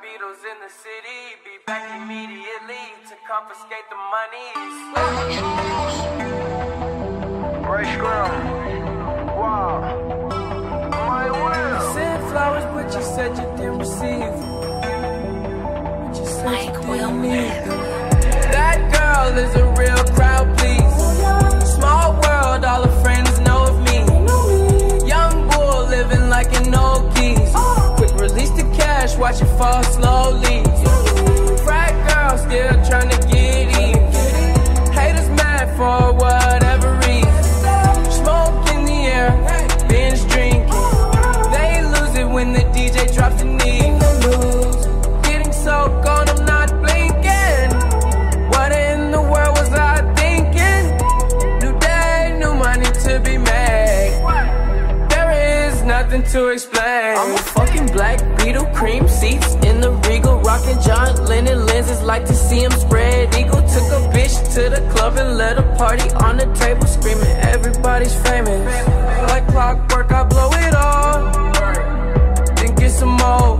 Beatles in the city, be back immediately to confiscate the monies. To explain. I'm a fucking black Beatle, cream seats in the regal, rocking John Lennon lenses. Like to see him spread eagle. Took a bitch to the club and let a party on the table, screaming everybody's famous. Like clockwork, I blow it all, then get some more.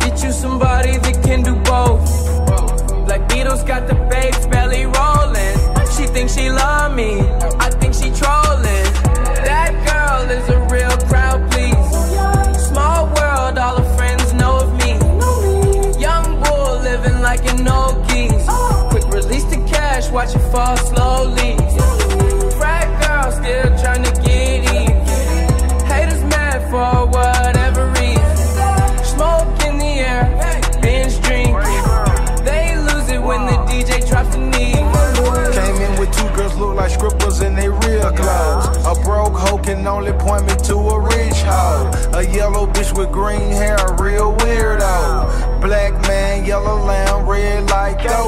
Get you somebody that can do both. Black Beatles got the babes belly rolling. She thinks she love me. I fall slowly. Frat girl still trying to get even. Haters mad for whatever reason. Smoke in the air, binge drinking. They lose it when the DJ drops the knee. Came in with two girls look like scribbles in they real clothes. A broke hoe can only point me to a rich hoe. A yellow bitch with green hair, a real weirdo. Black man, yellow lamb, red like dope.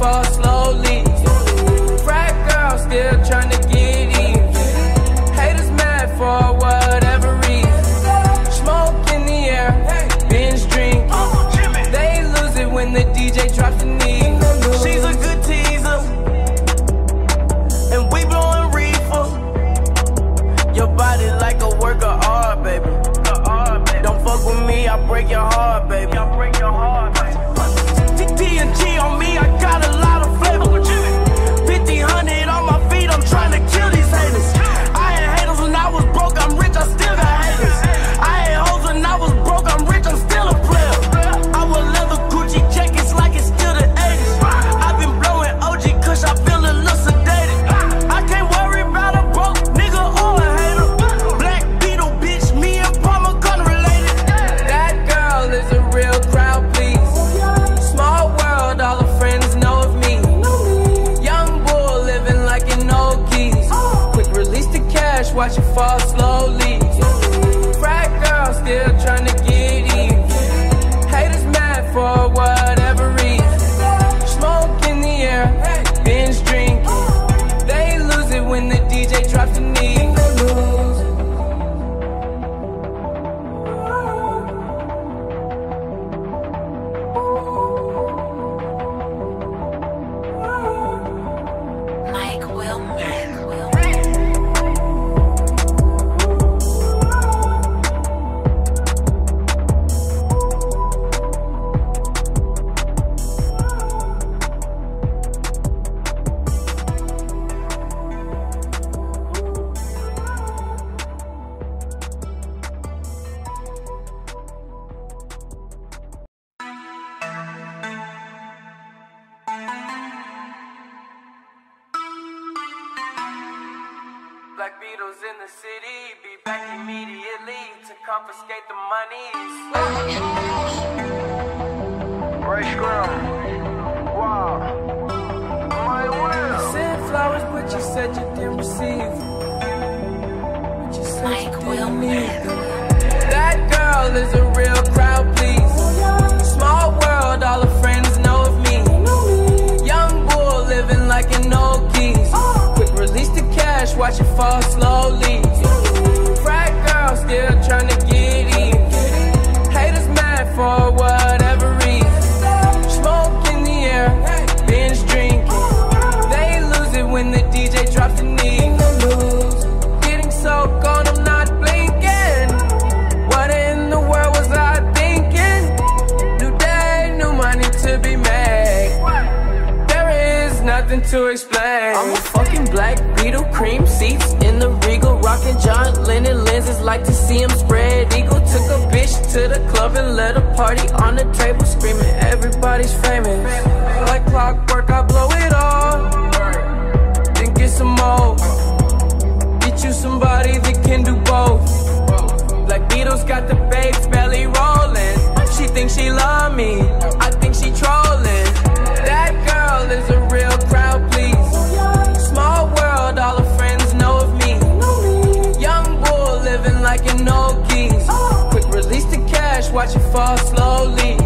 Fall slowly. Frat girl still trying to get even. Haters mad for whatever reason. Smoke in the air, binge drinking. They lose it when the DJ drops the knee. She's a good teaser and we blowing reefer. Your body like a work of oh, art, baby. Don't fuck with me, I break your heart, baby. I break your heart, watch it fall Beatles in the city, be back immediately to confiscate the monies. When the the knee. I'm not blinking. What in the world was I thinking? New day, new money to be made. There is nothing to explain. I'm a fucking black Beatle, cream seats in the regal, rocking John Lennon lenses. Like to see him spread eagle. Took a bitch to the club and let a party on the table, screaming everybody's famous. Like clockwork, I blow it all. Some more. Get you somebody that can do both. Black Beatles got the babes belly rolling. She thinks she love me, I think she trolling. That girl is a real crowd, please. Small world, all her friends know of me. Young bull living like an old geese. Quick release the cash, watch it fall slowly.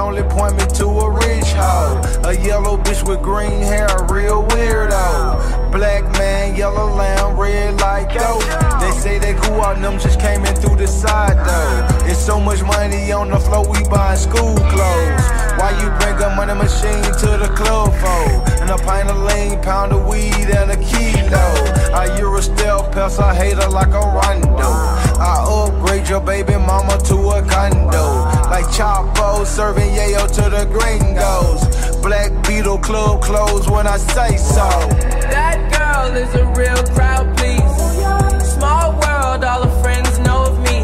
Only point me to a rich hoe. A yellow bitch with green hair, a real weirdo. Black man, yellow lamb, red like dope. They say they cool out, them just came in through the side though. It's so much money on the floor, we buying school clothes. Why you bring a money machine to the club for? And a pint of lean, pound of weed, and a kilo. I Euro step pest, I hate her like a rondo. I upgrade your baby mama to a condo like Chapo, serving yayo to the gringos. Black Beatle club clothes when I say so. That girl is a real crowd please. Small world, all her friends know of me.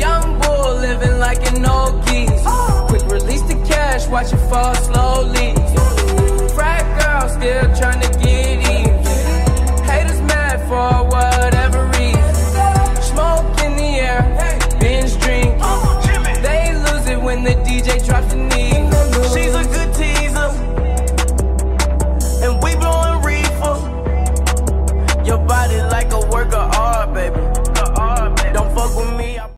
Young bull living like an old geese. Quick release the cash, watch it fall